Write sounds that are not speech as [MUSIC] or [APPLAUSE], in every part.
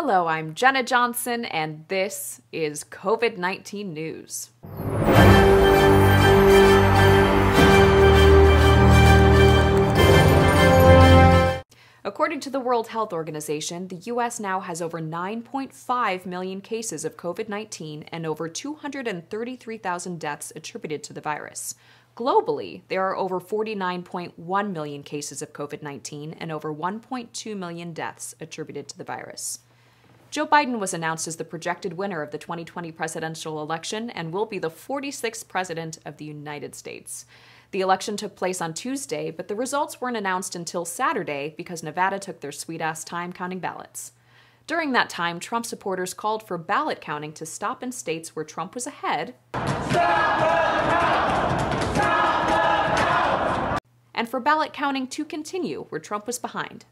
Hello, I'm Jenna Johnson, and this is COVID 19 News. According to the World Health Organization, the U.S. now has over 9.5 million cases of COVID 19 and over 233,000 deaths attributed to the virus. Globally, there are over 49.1 million cases of COVID 19 and over 1.2 million deaths attributed to the virus. Joe Biden was announced as the projected winner of the 2020 presidential election and will be the 46th president of the United States. The election took place on Tuesday, but the results weren't announced until Saturday because Nevada took their sweet ass time counting ballots. During that time, Trump supporters called for ballot counting to stop in states where Trump was ahead. And for ballot counting to continue where Trump was behind.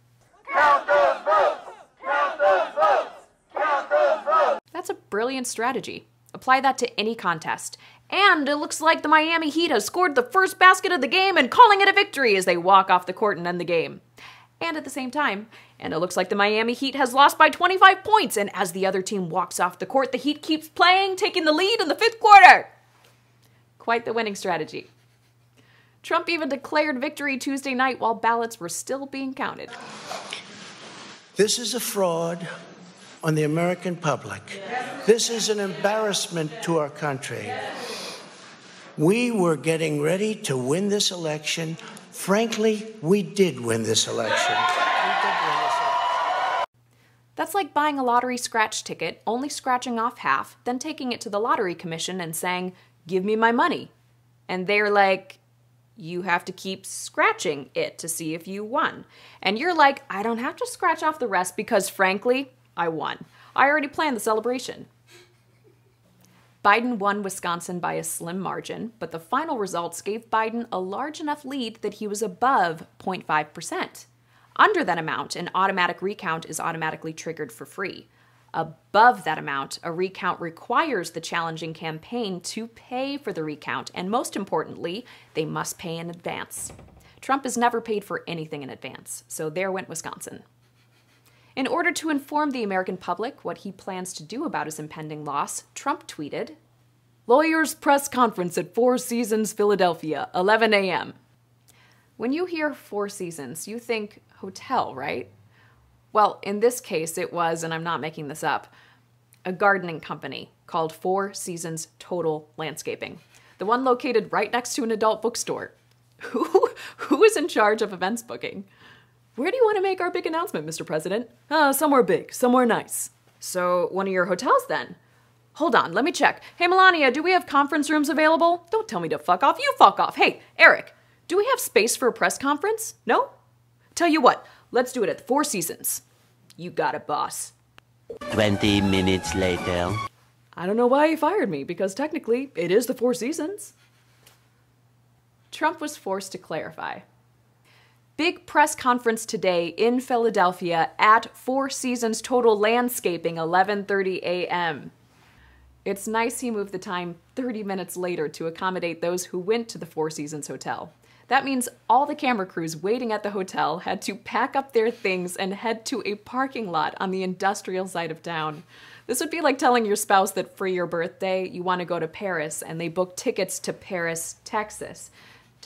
Count those votes! Count those votes! Count those votes! That's a brilliant strategy. Apply that to any contest. And it looks like the Miami Heat has scored the first basket of the game and calling it a victory as they walk off the court and end the game. And at the same time, and it looks like the Miami Heat has lost by 25 points, and as the other team walks off the court, the Heat keeps playing, taking the lead in the fifth quarter. Quite the winning strategy. Trump even declared victory Tuesday night while ballots were still being counted. This is a fraud on the American public. This is an embarrassment to our country. We were getting ready to win this election. Frankly, we did win this election. That's like buying a lottery scratch ticket, only scratching off half, then taking it to the lottery commission and saying, Give me my money. And they're like, You have to keep scratching it to see if you won. And you're like, I don't have to scratch off the rest because, frankly, I won. I already planned the celebration. Biden won Wisconsin by a slim margin, but the final results gave Biden a large enough lead that he was above 0.5%. Under that amount, an automatic recount is automatically triggered for free. Above that amount, a recount requires the challenging campaign to pay for the recount, and most importantly, they must pay in advance. Trump has never paid for anything in advance, so there went Wisconsin. In order to inform the American public what he plans to do about his impending loss, Trump tweeted Lawyers press conference at Four Seasons, Philadelphia, 11 a.m. When you hear Four Seasons, you think hotel, right? Well, in this case, it was, and I'm not making this up, a gardening company called Four Seasons Total Landscaping, the one located right next to an adult bookstore. [LAUGHS] Who, who is in charge of events booking? Where do you want to make our big announcement, Mr. President? Uh, somewhere big, somewhere nice. So, one of your hotels then? Hold on, let me check. Hey, Melania, do we have conference rooms available? Don't tell me to fuck off. You fuck off. Hey, Eric, do we have space for a press conference? No? Tell you what, let's do it at the Four Seasons. You got it, boss. 20 minutes later. I don't know why he fired me, because technically, it is the Four Seasons. Trump was forced to clarify. Big press conference today in Philadelphia at Four Seasons Total Landscaping, 11:30 a.m. It's nice he moved the time 30 minutes later to accommodate those who went to the Four Seasons Hotel. That means all the camera crews waiting at the hotel had to pack up their things and head to a parking lot on the industrial side of town. This would be like telling your spouse that for your birthday you want to go to Paris and they book tickets to Paris, Texas.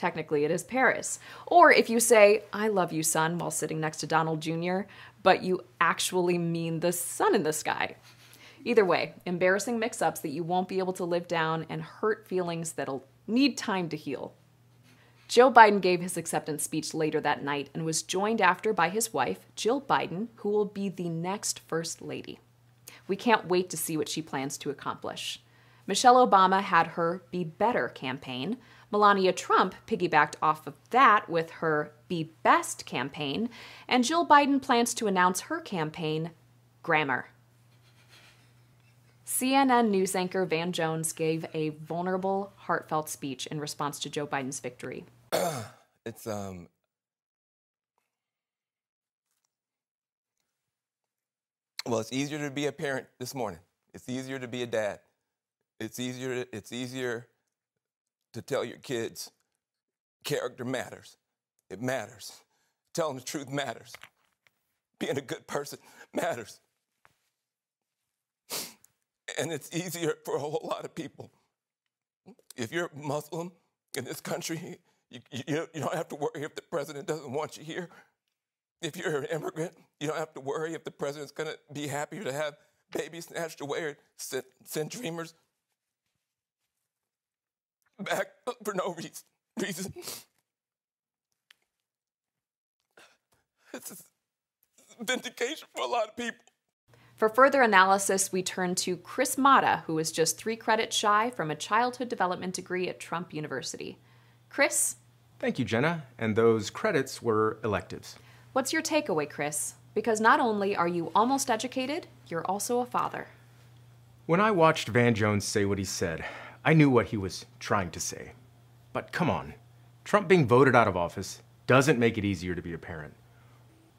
Technically, it is Paris. Or if you say, I love you, son, while sitting next to Donald Jr., but you actually mean the sun in the sky. Either way, embarrassing mix ups that you won't be able to live down and hurt feelings that'll need time to heal. Joe Biden gave his acceptance speech later that night and was joined after by his wife, Jill Biden, who will be the next First Lady. We can't wait to see what she plans to accomplish. Michelle Obama had her Be Better campaign. Melania Trump piggybacked off of that with her Be Best campaign. And Jill Biden plans to announce her campaign, Grammar. CNN news anchor Van Jones gave a vulnerable, heartfelt speech in response to Joe Biden's victory. [CLEARS THROAT] it's um well it's easier to be a parent this morning it's easier to be a dad it's easier it's easier to tell your kids character matters it matters telling the truth matters being a good person matters And it's easier for a whole lot of people. If you're Muslim in this country, you, you, you don't have to worry if the president doesn't want you here. If you're an immigrant, you don't have to worry if the president's going to be happier to have babies snatched away or send, send dreamers back for no reason. reason. It's vindication for a lot of people. For further analysis, we turn to Chris Mata, who is just three credits shy from a childhood development degree at Trump University. Chris? Thank you, Jenna. And those credits were electives. What's your takeaway, Chris? Because not only are you almost educated, you're also a father. When I watched Van Jones say what he said, I knew what he was trying to say. But come on, Trump being voted out of office doesn't make it easier to be a parent.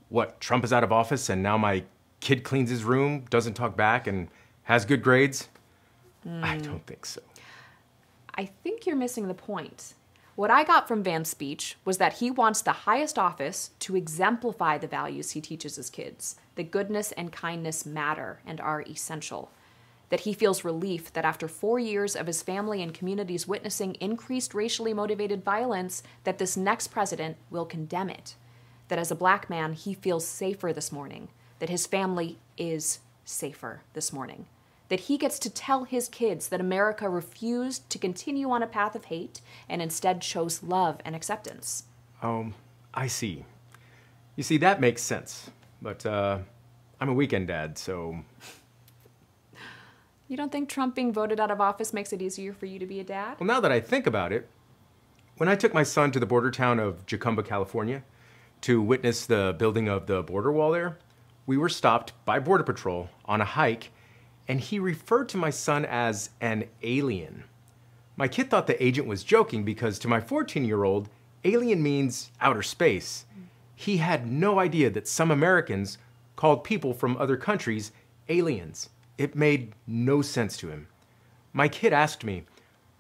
What, Trump is out of office and now my kid cleans his room, doesn't talk back, and has good grades? Mm. I don't think so. I think you're missing the point. What I got from Van's speech was that he wants the highest office to exemplify the values he teaches his kids that goodness and kindness matter and are essential. That he feels relief that after four years of his family and communities witnessing increased racially motivated violence, that this next president will condemn it. That as a black man, he feels safer this morning. That his family is safer this morning that he gets to tell his kids that America refused to continue on a path of hate and instead chose love and acceptance. Um, I see. You see, that makes sense. But uh, I'm a weekend dad, so. You don't think Trump being voted out of office makes it easier for you to be a dad? Well, now that I think about it, when I took my son to the border town of Jacumba, California, to witness the building of the border wall there, we were stopped by Border Patrol on a hike and he referred to my son as an alien. My kid thought the agent was joking because to my 14 year old, alien means outer space. He had no idea that some Americans called people from other countries aliens. It made no sense to him. My kid asked me,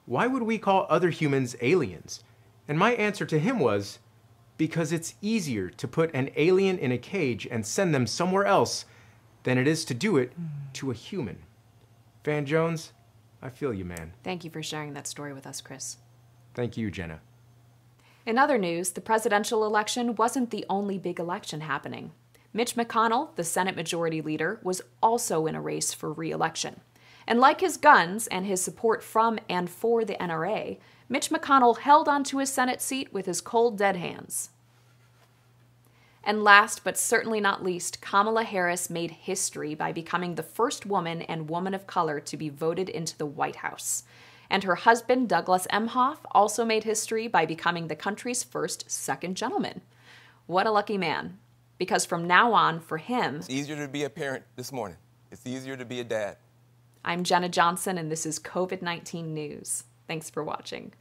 why would we call other humans aliens? And my answer to him was, because it's easier to put an alien in a cage and send them somewhere else than it is to do it hmm. to a human. Van Jones, I feel you, man. Thank you for sharing that story with us, Chris. Thank you, Jenna. In other news, the presidential election wasn't the only big election happening. Mitch McConnell, the Senate Majority Leader, was also in a race for re election. And like his guns and his support from and for the NRA, Mitch McConnell held onto his Senate seat with his cold, dead hands. And last but certainly not least, Kamala Harris made history by becoming the first woman and woman of color to be voted into the White House. And her husband, Douglas Emhoff, also made history by becoming the country's first second gentleman. What a lucky man. Because from now on, for him, it's easier to be a parent this morning. It's easier to be a dad. I'm Jenna Johnson, and this is COVID 19 News. Thanks for watching.